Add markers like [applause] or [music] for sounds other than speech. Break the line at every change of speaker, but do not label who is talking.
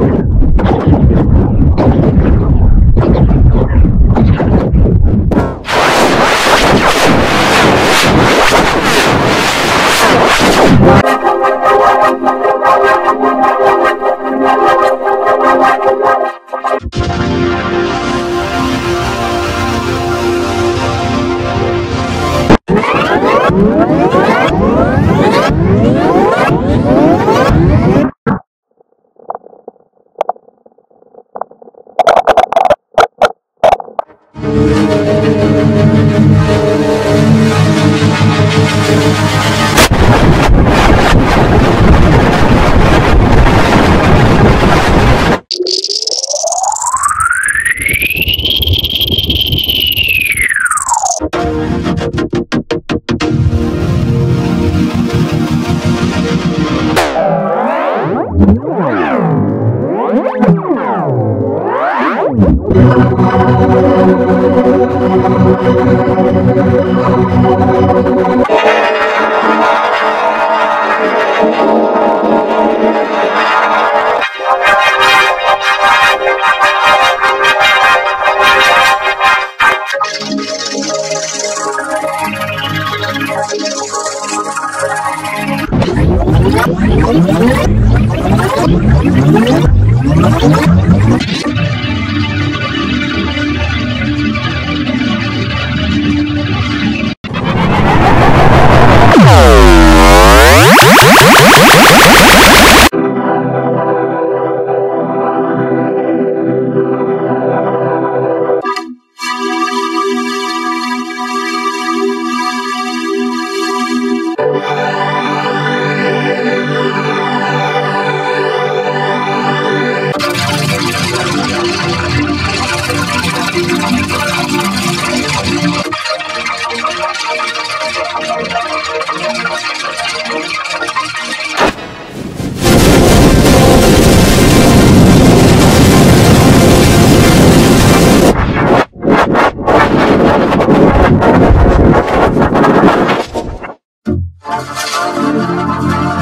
Thank [laughs] you. you Thank you. Thank you.